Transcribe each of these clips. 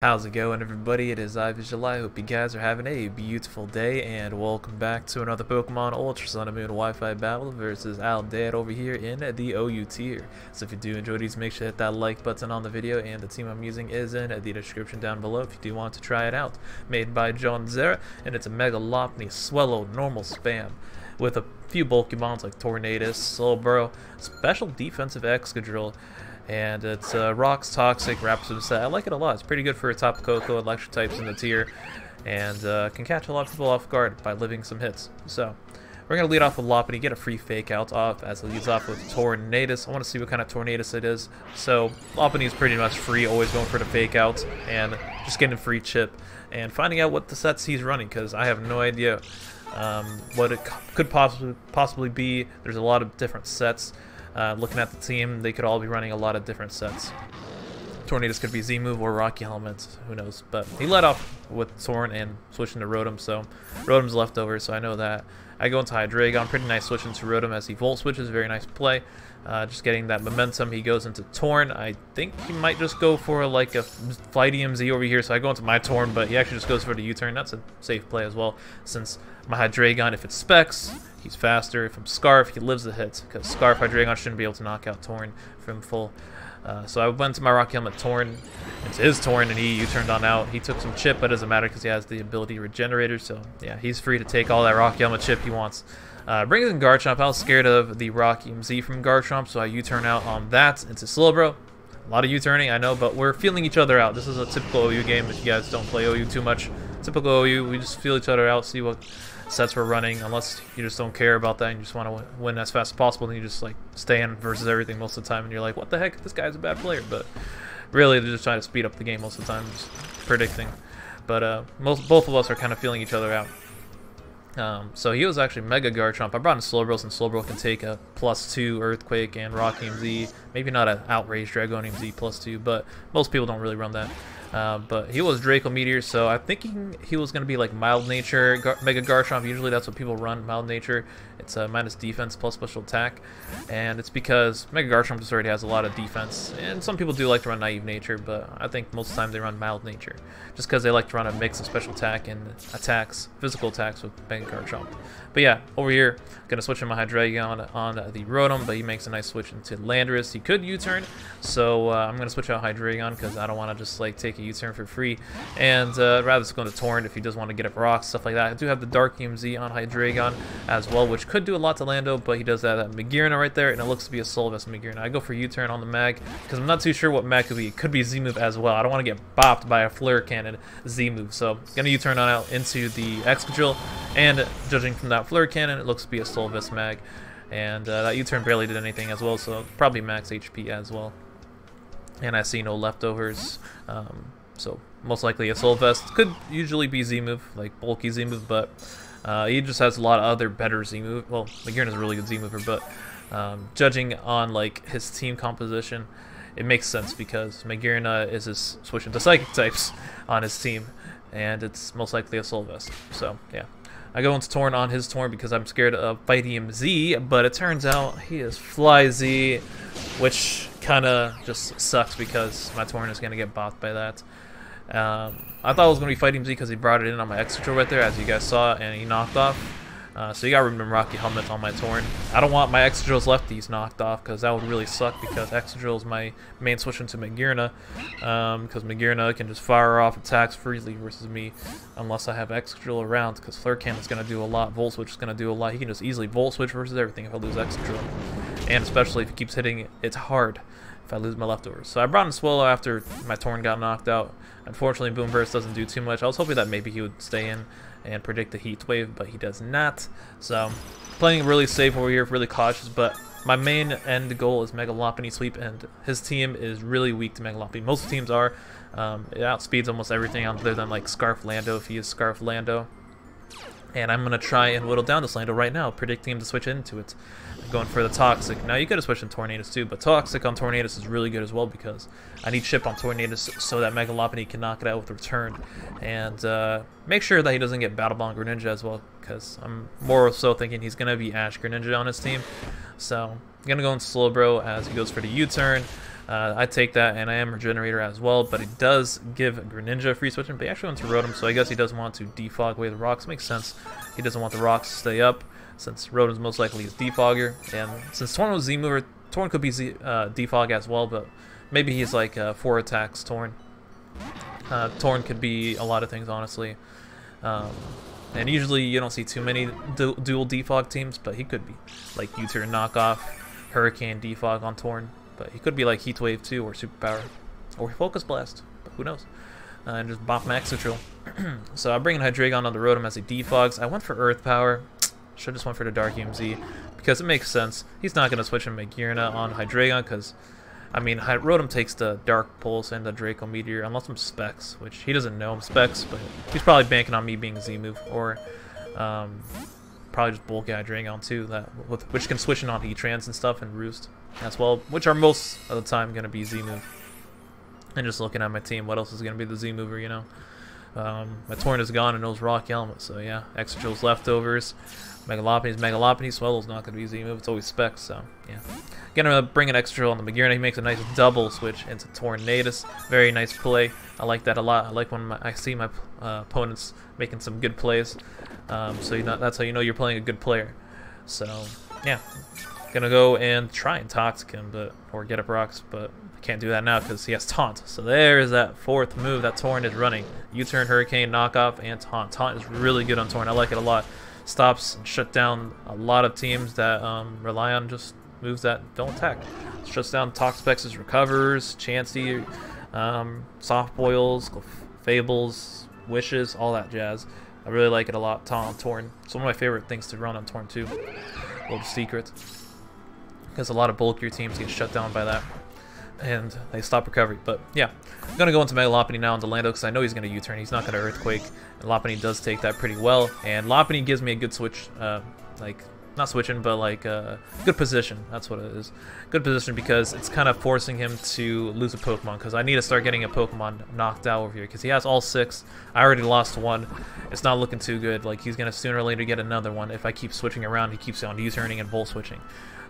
How's it going everybody? It is Vizually. I hope you guys are having a beautiful day and welcome back to another Pokemon Ultra Sun and Moon Wi-Fi battle versus Aldair over here in the OU tier. So if you do enjoy these, make sure to hit that like button on the video and the team I'm using is in the description down below if you do want to try it out. Made by John Zera and it's a Mega Lopunny Swellow normal spam with a few bulky mons like Tornadus, Slowbro, special defensive Excadrill, and it's uh, Rocks, Toxic, Rapid set. I like it a lot. It's pretty good for a Tapu Koko, Electric types in the tier, and uh, can catch a lot of people off guard by living some hits. So, we're going to lead off with Lopunny, get a free fake out off as it leads off with Tornadus. I want to see what kind of Tornadus it is. So, Lopunny is pretty much free, always going for the fake out, and just getting a free chip, and finding out what the sets he's running, because I have no idea um, what it could possibly possibly be. There's a lot of different sets. Uh, looking at the team, they could all be running a lot of different sets. Tornadus could be Z-Move or Rocky Helmets, who knows. But he led off with Torn and switching to Rotom, so Rotom's left over, so I know that. I go into Hydreigon, pretty nice switch into Rotom as he Volt switches, very nice play. Uh, just getting that momentum, he goes into Torn. I think he might just go for like a Flighty Z over here, so I go into my Torn, but he actually just goes for the U-turn. That's a safe play as well, since my Hydreigon, if it specs, he's faster. If I'm Scarf, he lives the hits, because Scarf Hydreigon shouldn't be able to knock out Torn from full. Uh, so I went to my Rocky Helmet Torn, into his Torn, and he U-turned on out. He took some chip, but it doesn't matter because he has the ability Regenerator, so yeah, he's free to take all that Rocky Helmet chip he wants. Uh, brings in Garchomp. I was scared of the Rockium Z from Garchomp, so I U-turn out on that into Slowbro. A lot of U-turning, I know, but we're feeling each other out. This is a typical OU game if you guys don't play OU too much. Typical OU, we just feel each other out, see what sets we're running, unless you just don't care about that and you just want to win as fast as possible, then you just like stay in versus everything most of the time, and you're like, what the heck, this guy's a bad player, but really they're just trying to speed up the game most of the time, just predicting. But uh, most both of us are kind of feeling each other out. Um, so he was actually Mega Garchomp. I brought in Slowbro since Slowbro can take a plus 2 Earthquake and Rockium Z. Maybe not an Outrage Dragonium Z plus 2, but most people don't really run that. Uh, but he was Draco Meteor, so I'm thinking he was going to be like Mild Nature, Gar Mega Garchomp. Usually that's what people run, Mild Nature. It's a minus defense plus special attack. And it's because Mega Garchomp just already has a lot of defense. And some people do like to run Naive Nature, but I think most of the time they run Mild Nature. Just because they like to run a mix of special attack and attacks, physical attacks with Mega Garchomp. But yeah, over here, to switch in my Hydreigon on the Rotom, but he makes a nice switch into Landorus. He could U-turn, so uh, I'm to switch out Hydreigon because I don't want to just like take a U-turn for free. And uh, rather just go to Torrent if he does want to get up rocks, stuff like that. I do have the Darkinium Z on Hydreigon as well, which could do a lot to Lando, but he does have that Magearna right there, and it looks to be a Solvest Magearna. I go for U-turn on the Mag because I'm not too sure what Mag could be. It could be Z-move as well. I don't want to get bopped by a Flash Cannon Z-move, so to U-turn on out into the Excadrill, and judging from that Flash Cannon, it looks to be a Solvest Mag. And uh, that U-turn barely did anything as well, so probably max HP as well. And I see no leftovers, um, so most likely a Solvest. Could usually be Z-move, like bulky Z-move, but uh, he just has a lot of other better Z-move. Well, Magearna is a really good Z-mover, but um, judging on like his team composition, it makes sense because Magearna is his switch into Psychic types on his team, and it's most likely a Solvest. So, yeah. I go into Torn on his Torn because I'm scared of Fightinium Z, but it turns out he is Fly Z, which kind of just sucks because my Torn is going to get bought by that. Um, I thought it was going to be Fighting Z because he brought it in on my Excadrill right there, as you guys saw, and he knocked off. Uh, so you gotta remember Rocky Helmet on my Torn. I don't want my Excadrill's lefties knocked off because that would really suck because Excadrill is my main switch into Magearna um, because Magearna can just fire off attacks freely versus me unless I have Excadrill around because Cannon is going to do a lot, Volt Switch is going to do a lot. He can just easily Volt Switch versus everything if I lose Excadrill. And especially if he keeps hitting, it's hard if I lose my leftovers. So I brought in Swellow after my Torn got knocked out. Unfortunately, Boom Burst doesn't do too much. I was hoping that maybe he would stay in and predict the heat wave, but he does not. So playing really safe over here, really cautious, but my main end goal is Mega Lopunny sweep, and his team is really weak to Mega Lopunny. Most teams are. Um, it outspeeds almost everything other than like Scarf Lando if he is Scarf Lando. And I'm going to try and whittle down this Lando right now, predicting him to switch into it. I'm going for the Toxic. Now, you could have switched in Tornadus too, but Toxic on Tornadus is really good as well because I need Chip on Tornadus so that Mega Lopunny can knock it out with Return. And uh, make sure that he doesn't get Battle Bond Greninja as well because I'm more so thinking he's going to be Ash Greninja on his team. So, I'm going to go in Slowbro as he goes for the U-turn. Uh, I take that, and I am Regenerator as well, but it does give Greninja free switching, but he actually went to Rotom, so I guess he doesn't want to defog away the rocks. Makes sense. He doesn't want the rocks to stay up, since Rotom's most likely his defogger, and since Torn was Z-mover, Torn could be Z uh, defog as well, but maybe he's like uh, four attacks Torn. Uh, Torn could be a lot of things, honestly. Um, and usually you don't see too many du dual defog teams, but he could be. Like U-turn knockoff, Hurricane defog on Torn. But he could be like Heat Wave 2 or Superpower. Or Focus Blast. But who knows? Uh, and just bop Max Neutral. so I'm bringing Hydreigon on the Rotom as he defogs. I went for Earth Power. Should just went for the Darkinium Z. Because it makes sense. He's not going to switch in Magearna on Hydreigon because... I mean, Rotom takes the Dark Pulse and the Draco Meteor, unless I'm Specs, which he doesn't know I'm Specs, but he's probably banking on me being Z-move, or um, probably just bulky Hydreigon too, that with, which can switch in on Heatrans and stuff and Roost as well, which are most of the time going to be Z-move. And just looking at my team, what else is going to be the Z-mover, you know? Um, my Torn is gone and those Rock Helmet, so yeah, Excadrill's leftovers. Mega Lopunny's Mega Lopunny, Swellow's not going to be Z-move, it's always Specs, so yeah. Again, I'm Gonna bring an Excadrill on the Magearna, he makes a nice double switch into Tornadus. Very nice play, I like that a lot. I like when my, I see my uh, opponents making some good plays, um, so you know, that's how you know you're playing a good player. So, yeah, Gonna go and try and Toxic him, but or get up rocks, but I can't do that now because he has Taunt. So there's that fourth move that Torn is running. U-turn, Hurricane, Knockoff, and Taunt. Taunt is really good on Torn. I like it a lot. Stops and shut down a lot of teams that um, rely on just moves that don't attack. Shuts down Toxapex's Recovers, Chansey, um, Soft Boils, Fables, Wishes, all that jazz. I really like it a lot. Taunt, Torn. It's one of my favorite things to run on Torn too. Little secret because a lot of bulkier teams get shut down by that and they stop recovery. But yeah, I'm going to go into Mega Lopunny now into Lando because I know he's going to U-turn. He's not going to Earthquake. And Lopunny does take that pretty well. And Lopunny gives me a good switch, uh, like, not switching, but like uh, good position. That's what it is. Good position because it's kind of forcing him to lose a Pokemon because I need to start getting a Pokemon knocked out over here because he has all six. I already lost one. It's not looking too good. Like he's to sooner or later get another one. If I keep switching around, he keeps on U-turning and Volt switching.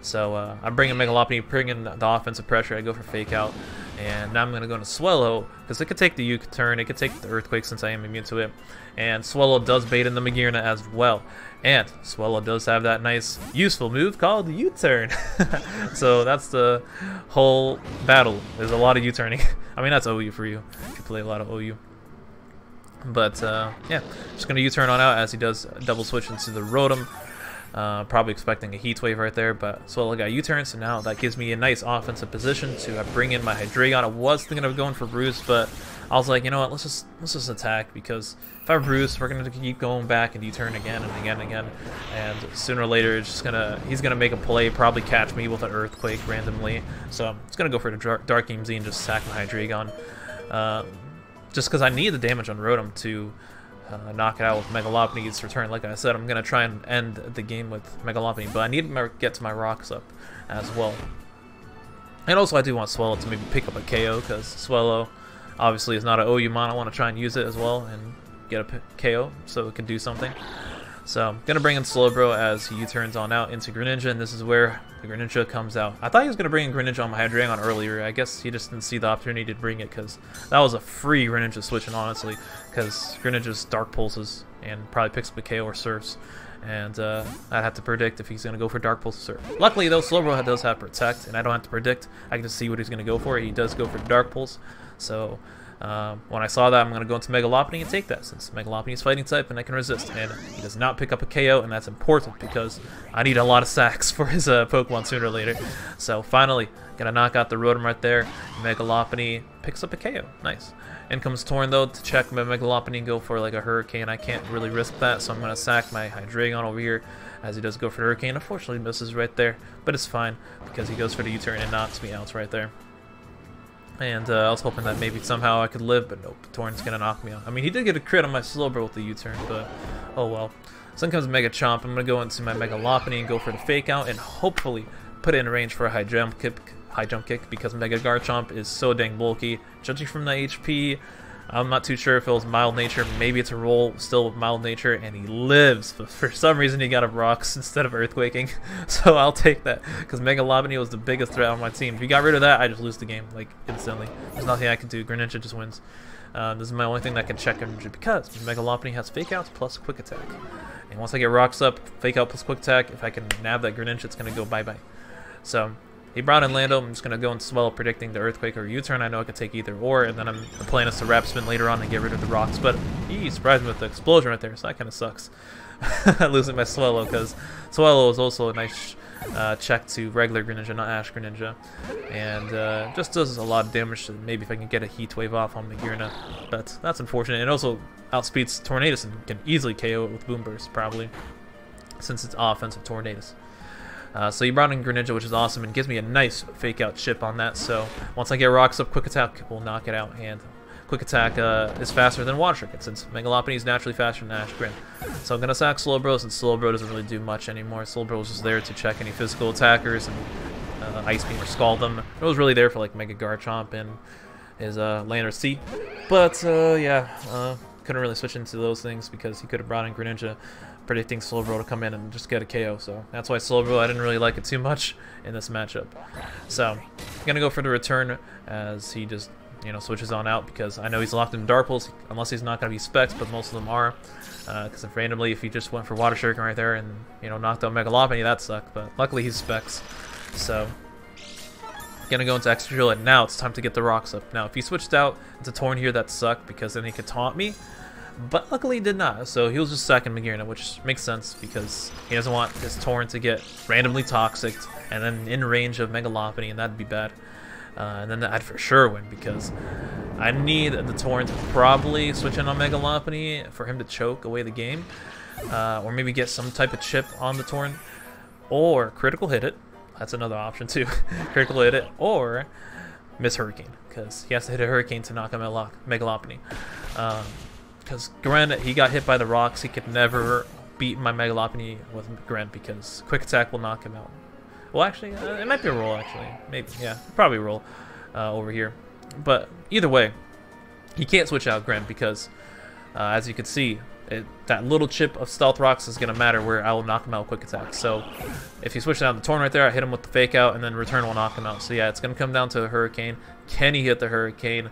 So uh, I'm bringing Mega Lopunny, bringing the offensive pressure. I go for Fake Out. And now I'm going to go into Swellow, because it could take the U-turn, it could take the Earthquake since I am immune to it. And Swellow does bait in the Magearna as well. And Swellow does have that nice, useful move called U-turn. so that's the whole battle. There's a lot of U-turning. I mean, that's OU for you, if you play a lot of OU. But, uh, yeah, just to U-turn on out as he does double switch into the Rotom. Uh, probably expecting a Heat Wave right there, but Swellow got U-turn, so now that gives me a nice offensive position to bring in my Hydreigon. I was thinking of going for Roost, but I was like, you know what, let's just let's just attack, because if I Roost, we're to keep going back and U-turn again and again and again, and sooner or later, it's just gonna he's to make a play, probably catch me with an Earthquake randomly, so I'm just to go for the Darkinium Z and just sack my Hydreigon. Uh, just because I need the damage on Rotom to uh, knock it out with Mega Lopunny's return. Like I said, I'm going to try and end the game with Mega Lopunny, but I need to get to my rocks up as well. And also I do want Swellow to maybe pick up a KO, because Swellow obviously is not an OU mon. I want to try and use it as well and get a KO so it can do something. So I'm going to bring in Slowbro as he U-turns on out into Greninja, and this is where the Greninja comes out. I thought he was going to bring in Greninja on my Hydreigon earlier. I guess he just didn't see the opportunity to bring it, because that was a free Greninja switching, honestly, because Greninja's Dark Pulses and probably picks up a KO or Surfs. And uh, I'd have to predict if he's going to go for Dark Pulse or. Luckily, though, Slowbro does have Protect, and I don't have to predict. I can just see what he's going to go for. He does go for Dark Pulse, so um, when I saw that, I'm going to go into Mega Lopunny and take that, since Mega Lopunny is fighting type and I can resist. And he does not pick up a KO, and that's important because I need a lot of sacks for his uh, Pokemon sooner or later. So finally, gonna knock out the Rotom right there. Mega Lopunny picks up a KO. Nice. In comes Torn though to check my Mega Lopunny and go for like a Hurricane. I can't really risk that, so I'm gonna sack my Hydreigon over here as he does go for the Hurricane. Unfortunately, misses right there, but it's fine because he goes for the U-turn and knocks me out right there. And uh, I was hoping that maybe somehow I could live, but nope, Torn's gonna knock me out. I mean, he did get a crit on my Slowbro with the U-turn, but oh well. So comes Mega Chomp. I'm gonna go into my Mega Lopunny and go for the Fake Out, and hopefully put it in range for a high jump kick, high jump kick because Mega Garchomp is so dang bulky. Judging from the HP, I'm not too sure if it was mild nature. Maybe it's a roll still with mild nature, and he lives. But for some reason, he got a rocks instead of earthquaking. so I'll take that because Mega Lopunny was the biggest threat on my team. If he got rid of that, I just lose the game like instantly. There's nothing I can do. Greninja just wins. Um, this is my only thing that can check Greninja because Mega Lopunny has Fake Outs plus Quick Attack. And once I get rocks up, Fake Out plus Quick Attack, if I can nab that Greninja, it's going to go bye-bye. So he brought in Lando. I'm just going to go into Swell predicting the Earthquake or U-turn. I know I can take either or, and then I'm playing the Rapid Spin later on to get rid of the rocks. But he surprised me with the explosion right there, so that kind of sucks. Losing my Swellow, because Swellow is also a nice uh, check to regular Greninja, not Ash Greninja. And uh, just does a lot of damage, maybe if I can get a Heat Wave off on Magearna. But that's unfortunate. It also outspeeds Tornadus and can easily KO it with Boom Burst, probably, since it's offensive Tornadus. Uh, so he brought in Greninja, which is awesome, and gives me a nice fake out chip on that. So once I get rocks up, Quick Attack will knock it out, and Quick Attack uh, is faster than Water Shuriken, since Mega Lopunny is naturally faster than Ash Grin. So I'm going to sack Slowbro, since Slowbro doesn't really do much anymore. Slowbro was just there to check any physical attackers and uh, Ice Beam or Scald them. It was really there for like Mega Garchomp and his uh, Lander C. But uh, yeah, uh, couldn't really switch into those things because he could have brought in Greninja predicting Slowbro to come in and just get a KO. So that's why Slowbro, I didn't really like it too much in this matchup. So I'm to go for the return as he just, you know, switches on out because I know he's locked in Dark Pulse, unless he's not to be Specs, but most of them are. Because uh, if randomly, if he just went for Water Shuriken right there and, you know, knocked out Mega Lopunny, that sucked. But luckily he's Specs. So Gonna go into Excadrill, and now it's time to get the rocks up. Now, if he switched out into Torn here, that sucked, because then he could taunt me. But luckily he did not, so he was just sacking Magearna, which makes sense because he doesn't want his Torn to get randomly toxic and then in range of Mega Lopunny, and that'd be bad. Uh, and then I'd for sure win because I need the Torn to probably switch in on Mega Lopunny for him to choke away the game. Uh, or maybe get some type of chip on the Torn. Or critical hit it. That's another option too. critical hit it. Or miss Hurricane because he has to hit a Hurricane to knock out Mega Lopunny. Um, because Gren, he got hit by the rocks. He could never beat my Mega Lopunny with Gren because Quick Attack will knock him out. Well, actually, uh, it might be a roll, actually. Maybe, yeah, probably a roll uh, over here. But either way, he can't switch out Gren because, uh, as you can see, it, that little chip of Stealth Rocks is going to matter where I will knock him out with Quick Attack. So if he switches out the Torn right there, I hit him with the Fake Out, and then Return will knock him out. So yeah, it's going to come down to the Hurricane. Can he hit the Hurricane?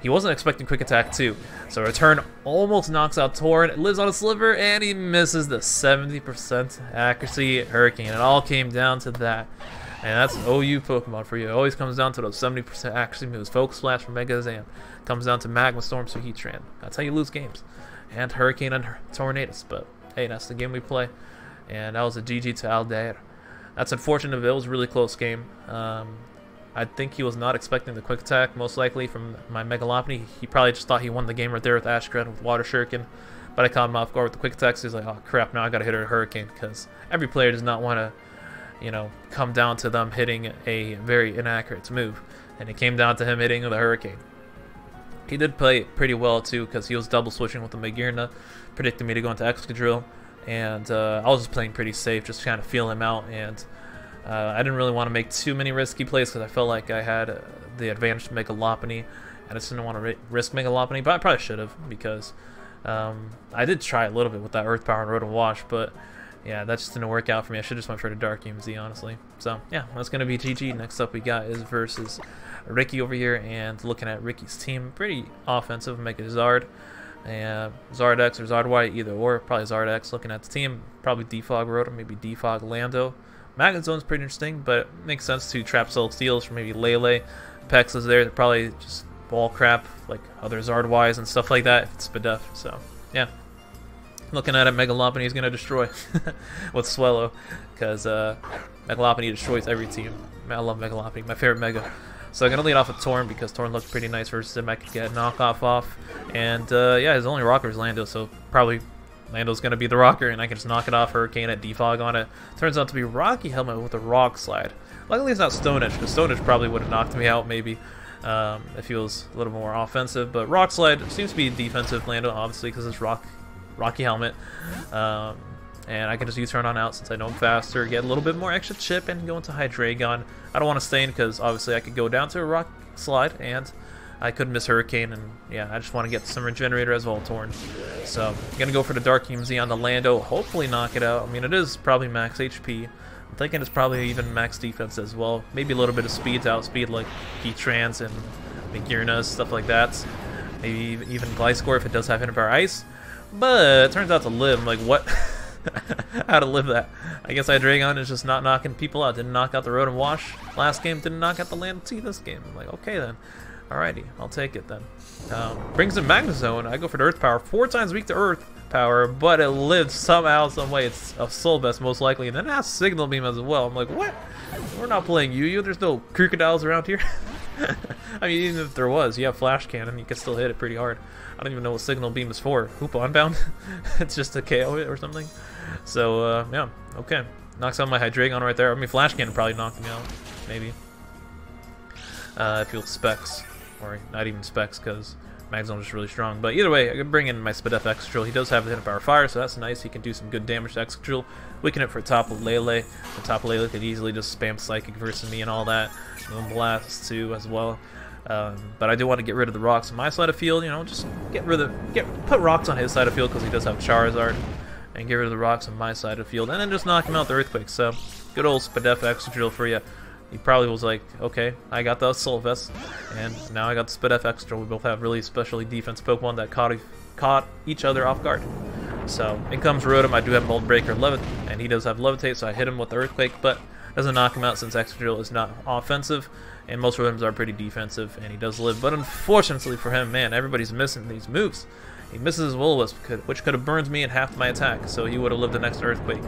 He wasn't expecting quick attack too. So return almost knocks out Torn, lives on a sliver, and he misses the 70% accuracy Hurricane. It all came down to that. And that's OU Pokemon for you. It always comes down to those 70% accuracy moves. Focus Blast from Mega Zam. Comes down to Magma Storm so Heatran. That's how you lose games. And Hurricane and Tornadus. But hey, that's the game we play. And that was a GG to Aldair. That's unfortunate, it was a really close game. Um, I think he was not expecting the quick attack, most likely, from my Mega Lopunny. He probably just thought he won the game right there with Ashgren with Water Shuriken. But I caught him off guard with the quick attack, so he's like, oh crap, now I gotta hit a Hurricane, because every player does not want to, you know, come down to them hitting a very inaccurate move. And it came down to him hitting the Hurricane. He did play pretty well, too, because he was double switching with the Magearna, predicting me to go into Excadrill. And uh, I was just playing pretty safe, just kind of feel him out, and uh, I didn't really want to make too many risky plays because I felt like I had uh, the advantage to Mega Lopunny. And I just didn't want to risk making a Lopunny, but I probably should have because um, I did try a little bit with that Earth Power and Rotom Wash, but yeah, that just didn't work out for me. I should just went for the Darkinium Z, honestly. So yeah, that's going to be GG. Next up we got is versus Ricky over here, and looking at Ricky's team, pretty offensive. Make a Zard. And Zardex or Zardwhite, either or, probably Zardex. Looking at the team, probably Defog Rotom, maybe Defog Lando. Magnezone's pretty interesting, but it makes sense to trap Soul Steals for maybe Lele. Pex is there, probably just ball crap, like other Zardwise and stuff like that, if it's Spadef. So, yeah. Looking at it, Mega Lopunny is going to destroy with Swellow, because uh, Mega Lopunny destroys every team. I love Mega Lopunny, my favorite Mega. So I'm going to lead off with Torn because Torn looks pretty nice versus him. I could get a knockoff off. And uh, yeah, his only rocker is Lando, so probably Lando's to be the rocker, and I can just knock it off Hurricane at defog on it. Turns out to be Rocky Helmet with a Rock Slide. Luckily it's not Stone Edge, because Stone Edge probably would have knocked me out maybe um, he was a little more offensive. But Rock Slide seems to be defensive Lando, obviously, because it's Rock, Rocky Helmet. Um, and I can just U-turn on out since I know I'm faster, get a little bit more extra chip, and go into Hydreigon. I don't want to stay in because obviously I could go down to a Rock Slide and I could miss Hurricane, and yeah, I just want to get some Regenerator as well torn. So, gonna go for the Darkinium Z on the Lando, hopefully knock it out. I mean, it is probably max HP. I'm thinking it's probably even max defense as well. Maybe a little bit of speed to outspeed like Heatrans and Magearna, stuff like that. Maybe even Gliscor if it does have Fire Ice. But it turns out to live. Like, what? How to live that? I guess Hydreigon is just not knocking people out. Didn't knock out the Rotom Wash last game. Didn't knock out the Land T this game. I'm like, okay then. Alrighty, I'll take it then. Um, brings in Magnezone. I go for the Earth Power. Four times weak to Earth Power, but it lives somehow, some way. It's a Soul Vest most likely, and then it has Signal Beam as well. I'm like, what? We're not playing UU. There's no Krookodiles around here. I mean, even if there was, you have Flash Cannon. You can still hit it pretty hard. I don't even know what Signal Beam is for. Hoopa Unbound? it's just a KO or something. So, uh, yeah, okay. Knocks out my Hydreigon right there. I mean, Flash Cannon probably knocked me out. Maybe. Uh, if you Specs. Or not even Specs, because Magzone is really strong. But either way, I can bring in my Spadef Excadrill. He does have the Hidden Power fire, so that's nice. He can do some good damage to Excadrill. Weaken it for Tapu Lele. The Tapu Lele could easily just spam Psychic versus me and all that. Moonblast too as well. Um, but I do want to get rid of the rocks on my side of field. You know, just get rid of get put rocks on his side of field because he does have Charizard, and get rid of the rocks on my side of field, and then just knock him out the Earthquake. So good old Spadef Excadrill for you. He probably was like, okay, I got the Assault Vest, and now I got the Spit Spadef Extra. We both have really specially defense Pokemon that caught, caught each other off guard. So, in comes Rotom, I do have Mold Breaker Levit, and he does have Levitate, so I hit him with Earthquake, but doesn't knock him out since Excadrill is not offensive, and most Rotoms are pretty defensive, and he does live. But unfortunately for him, man, everybody's missing these moves. He misses his Will-O-Wisp, which could have burned me in half my attack, so he would have lived the next Earthquake.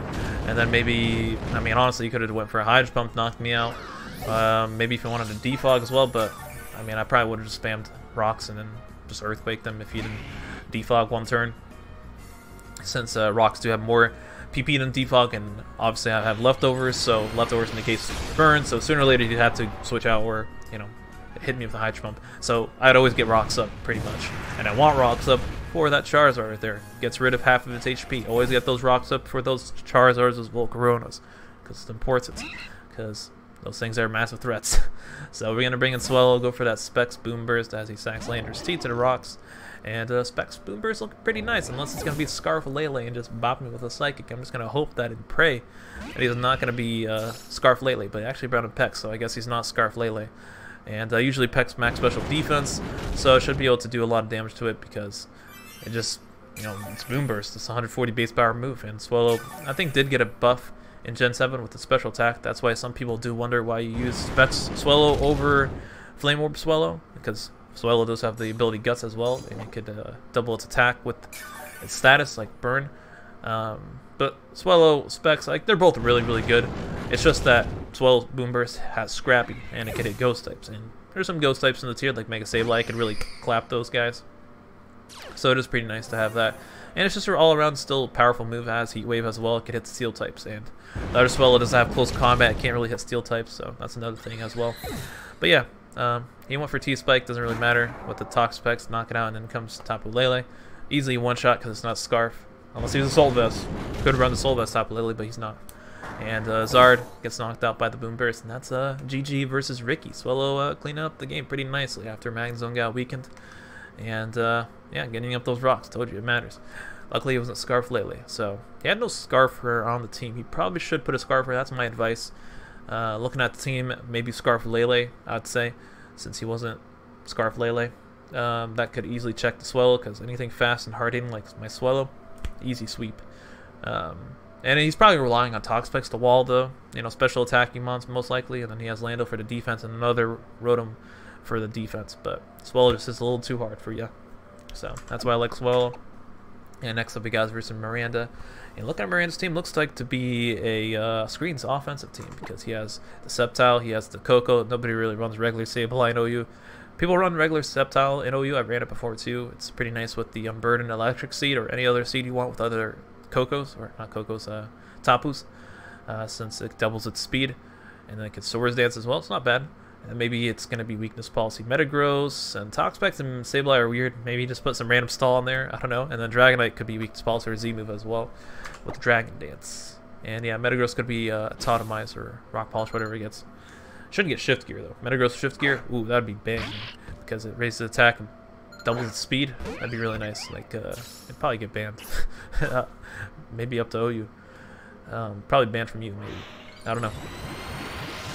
And then maybe, I mean, honestly, he could have went for a Hydro Pump, knocked me out. Um, maybe if he wanted to defog as well, but, I mean, I probably would have just spammed rocks and then just Earthquake them if he didn't defog one turn. Since uh, rocks do have more PP than defog, and obviously I have leftovers, so leftovers in the case burn, so sooner or later he'd have to switch out or, you know, hit me with a Hydro Pump. So I'd always get rocks up, pretty much. And I want rocks up for that Charizard right there. Gets rid of half of its HP. Always get those rocks up for those Charizards, those Volcaronas. Because it's important. Because those things are massive threats. so we're going to bring in Swellow, go for that Specs Boom Burst as he sacks Lander's T to the rocks. And uh, Specs Boom Burst look pretty nice, unless it's going to be Scarf Lele and just bop me with a Psychic. I'm just going to hope that and pray that he's not going to be uh, Scarf Lele, but he actually brought him Peck, so I guess he's not Scarf Lele. And uh, usually Peck's max special defense, so I should be able to do a lot of damage to it because it just, you know, it's Boom Burst. It's 140 base power move, and Swellow, I think, did get a buff in Gen 7 with the special attack. That's why some people do wonder why you use Specs Swellow over Flame Orb Swellow, because Swellow does have the ability Guts as well, and it could uh, double its attack with its status, like Burn. Um, but Swellow, Specs, like, they're both really, really good. It's just that Swellow Boom Burst has Scrappy, and it can hit Ghost types, and there's some Ghost types in the tier, like Mega Sableye, I could really clap those guys. So it is pretty nice to have that. And it's just an all-around still powerful move. as Heat Wave as well. It can hit steel types. And the other Swellow doesn't have close combat. It can't really hit steel types. So that's another thing as well. But yeah, um, he went for T-Spike. Doesn't really matter with the Tox Specs. Knock it out. And then comes Tapu Lele. Easily one-shot because it's not Scarf. Unless he's a Soul Vest. Could run the Soul Vest Tapu Lele, but he's not. And uh, Zard gets knocked out by the Boom Burst. And that's uh, GG versus Ricky. Swellow uh, cleaning up the game pretty nicely after Magnezone got weakened. And uh, yeah, getting up those rocks. Told you it matters. Luckily, it wasn't Scarf Lele. So he had no Scarfer on the team. He probably should put a Scarfer. That's my advice. Uh, looking at the team, maybe Scarf Lele, I'd say, since he wasn't Scarf Lele. Um, that could easily check the Swellow, because anything fast and hard hitting like my Swellow, easy sweep. Um, and he's probably relying on Toxpex to wall, though. You know, special attacking mons most likely, and then he has Lando for the defense and another Rotom for the defense. But Swellow just is a little too hard for you. So that's why I like Swellow. And next up we got versus Myranda. And looking at Myranda's team, looks like to be a uh, Screens offensive team because he has the Sceptile, he has the Koko. Nobody really runs regular Sableye in OU. People run regular Sceptile in OU. I've ran it before too. It's pretty nice with the Unburdened Electric Seed or any other seed you want with other Kokos, or not Kokos, uh, Tapus, uh, since it doubles its speed. And then it can Swords Dance as well. It's not bad. And maybe it's going to be weakness policy Metagross, and Toxpex and Sableye are weird. Maybe just put some random stall on there. I don't know. And then Dragonite could be weakness policy or Z move as well with Dragon Dance. And yeah, Metagross could be uh, Autotomize or Rock Polish, whatever it gets. Shouldn't get Shift Gear though. Metagross Shift Gear, ooh, that'd be bang. because it raises attack and doubles its speed. That'd be really nice. Like, uh, it'd probably get banned. maybe up to OU. Um, probably banned from you, maybe. I don't know.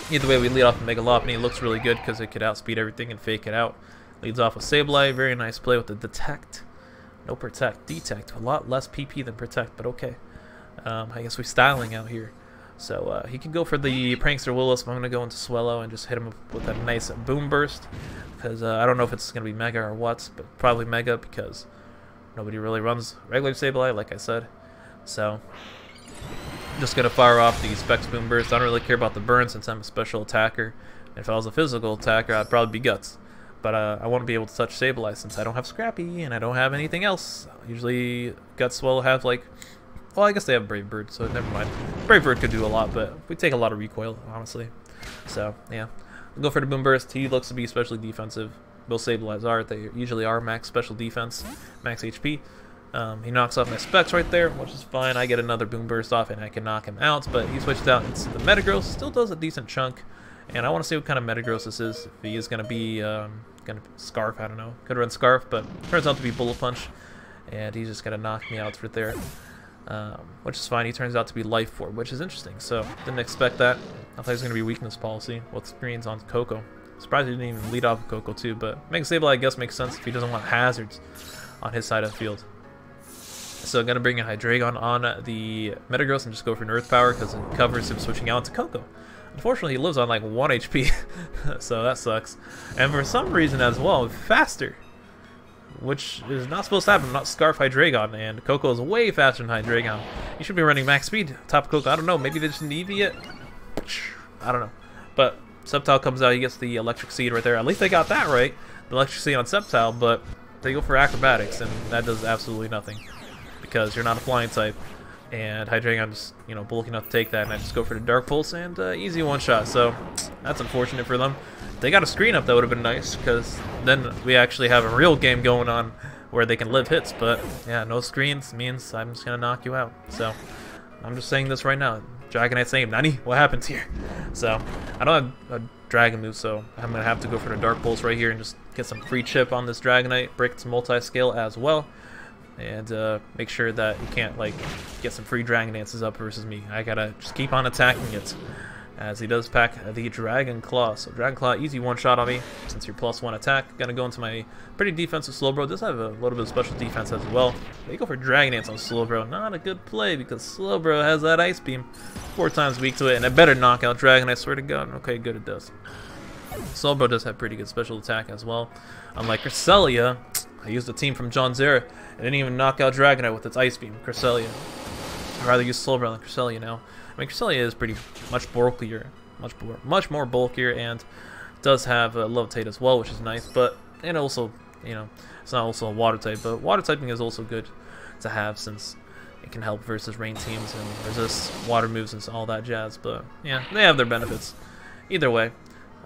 Either way, we lead off with Mega Lopunny. It looks really good because it could outspeed everything and fake it out. Leads off with Sableye. Very nice play with the Detect. No Protect. Detect. A lot less PP than Protect, but okay. Um, I guess we're styling out here. So uh, he can go for the Prankster Willis. I'm going to go into Swellow and just hit him with a nice Boom Burst. Because uh, I don't know if it's going to be Mega or what, but probably Mega because nobody really runs regular Sableye, like I said. So just to fire off the Specs Boom Burst. I don't really care about the burn since I'm a special attacker. If I was a physical attacker, I'd probably be Guts. But uh, I want to be able to touch Sableye since I don't have Scrappy and I don't have anything else. Usually Guts will have like well, I guess they have Brave Bird, so never mind. Brave Bird could do a lot, but we take a lot of recoil, honestly. So, yeah. We'll go for the Boom Burst. He looks to be especially defensive. Both Sableyes are. They usually are max special defense, max HP. Um, he knocks off my specs right there, which is fine. I get another Boom Burst off, and I can knock him out. But he switches out into the Metagross. Still does a decent chunk. And I want to see what kind of Metagross this is. If he is going to be um, gonna Scarf, I don't know. Could run Scarf, but turns out to be Bullet Punch. And he's just going to knock me out right there um, which is fine. He turns out to be Life Orb, which is interesting. So didn't expect that. I thought he was going to be weakness policy with screens on Koko. Surprised he didn't even lead off Koko too, but Mega Sable I guess makes sense if he doesn't want hazards on his side of the field. So I'm going to bring a Hydreigon on the Metagross and just go for an Earth Power because it covers him switching out to Koko. Unfortunately, he lives on like 1 HP, so that sucks. And for some reason as well, faster which is not supposed to happen. Not Scarf Hydreigon, and Koko is way faster than Hydreigon. You should be running max speed. Tapu Koko, I don't know. Maybe they just need it. I don't know. But Sceptile comes out, he gets the Electric Seed right there. At least they got that right. The Electric Seed on Sceptile, but they go for Acrobatics, and that does absolutely nothing. Because you're not a flying type. And Hydreigon just, you know, bulky enough to take that, and I just go for the Dark Pulse, and uh, easy one-shot. So, that's unfortunate for them they got a screen up, that would have been nice, because then we actually have a real game going on where they can live hits, but yeah, no screens means I'm just to knock you out. So, I'm just saying this right now. Dragonite saying, Nani, what happens here? So, I don't have a Dragon move, so I'm to have to go for the Dark Pulse right here and just get some free chip on this Dragonite, break its multi-scale as well, and uh, make sure that you can't, like, get some free Dragon Dances up versus me. I gotta just keep on attacking it as he does pack the Dragon Claw. So Dragon Claw, easy one-shot on me, since you're plus one attack. Gonna go into my pretty defensive Slowbro. Does have a little bit of special defense as well. They go for Dragon Dance on Slowbro. Not a good play, because Slowbro has that Ice Beam. Four times weak to it, and it better knock out Dragon, I swear to God. Okay, good, it does. Slowbro does have pretty good special attack as well. Unlike Cresselia, I used a team from John Zera. It didn't even knock out Dragonite with its Ice Beam, Cresselia. I'd rather use Slowbro than Cresselia now. I mean, Cresselia is pretty much bulkier, much more, much more bulkier, and does have a levitate as well, which is nice. But and also, you know, it's not also a water type, but water typing is also good to have since it can help versus rain teams and resist water moves and all that jazz. But yeah, they have their benefits. Either way,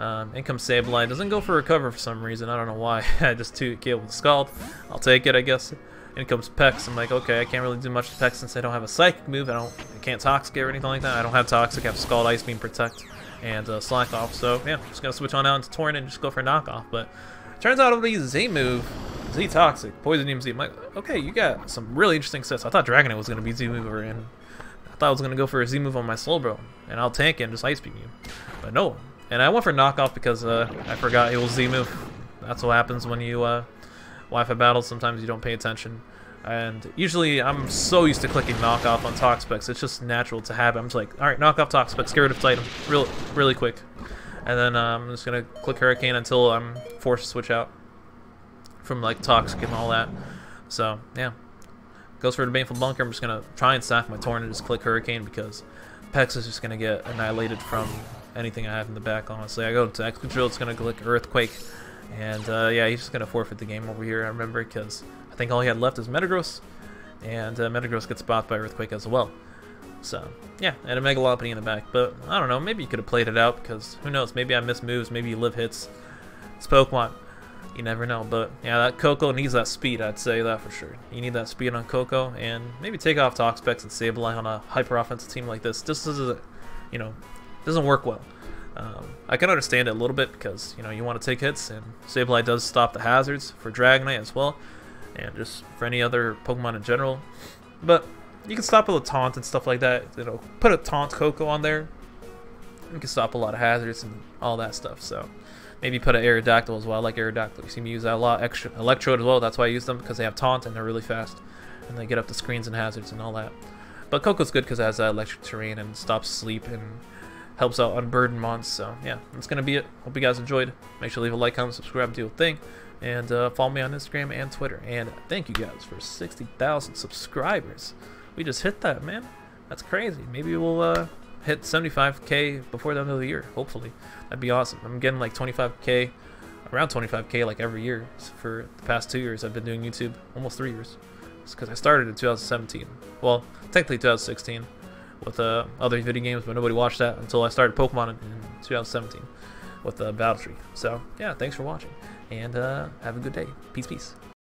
um, Income Sableye doesn't go for recover for some reason. I don't know why. I just two kill with Scald. I'll take it, I guess. In comes Pex. I'm like, okay, I can't really do much to Pex since I don't have a Psychic move. I don't, I can't Toxic or anything like that. I don't have Toxic. I have Scald, Ice Beam, Protect, and uh, Slack Off. So yeah, just gonna switch on out into Torrent and just go for knockoff. But turns out it'll be Z move, Z Toxic, Poison Z. I'm like, okay, you got some really interesting sets. I thought Dragonite was gonna be Z mover, and I thought I was gonna go for a Z move on my Slowbro, and I'll tank it and just Ice Beam you. But no, and I went for knockoff because uh, I forgot it was Z move. That's what happens when you uh, Wi-Fi. Sometimes you don't pay attention. And usually I'm so used to clicking knockoff on Toxapex, it's just natural to have it. I'm just like, alright, knock off Toxapex, get rid of Titan, real, really quick. And then uh, I'm just going to click Hurricane until I'm forced to switch out from like Toxic and all that. So, yeah. Goes for the Baneful Bunker, I'm just going to try and stack my Torn and just click Hurricane because Pex is just going to get annihilated from anything I have in the back, honestly. I go to Excadrill, it's going to click Earthquake. And uh, yeah, he's just going to forfeit the game over here, I remember, because I think all he had left is Metagross, and uh, Metagross gets bought by Earthquake as well. So, yeah, and a Mega Lopunny in the back. But, I don't know, maybe you could have played it out, because who knows, maybe I miss moves, maybe you live hits. It's Pokemon. You never know, but yeah, that Koko needs that speed, I'd say that for sure. You need that speed on Koko, and maybe take off Toxapex and Sableye on a hyper offensive team like this. This is, a, you know, doesn't work well. Um, I can understand it a little bit because you know you want to take hits, and Sableye does stop the hazards for Dragonite as well, and just for any other Pokemon in general. But you can stop with a taunt and stuff like that. You know, put a taunt Koko on there. You can stop a lot of hazards and all that stuff. So maybe put an Aerodactyl as well. I like Aerodactyl. You see me use that a lot. Extra Electrode as well. That's why I use them because they have taunt and they're really fast, and they get up the screens and hazards and all that. But Koko's good because it has that electric terrain and stops sleep and helps out unburdened mons. So yeah, that's gonna be it. Hope you guys enjoyed. Make sure to leave a like, comment, subscribe, do a thing, and uh, follow me on Instagram and Twitter. And thank you guys for 60,000 subscribers. We just hit that, man. That's crazy. Maybe we'll uh, hit 75k before the end of the year. Hopefully, that'd be awesome. I'm getting like 25k, around 25k like every year for the past two years. I've been doing YouTube, almost three years. It's because I started in 2017. Well, technically 2016 with uh, other video games, but nobody watched that until I started Pokemon in, in 2017 with uh, Battle Tree. So, yeah, thanks for watching, and uh, have a good day. Peace, peace.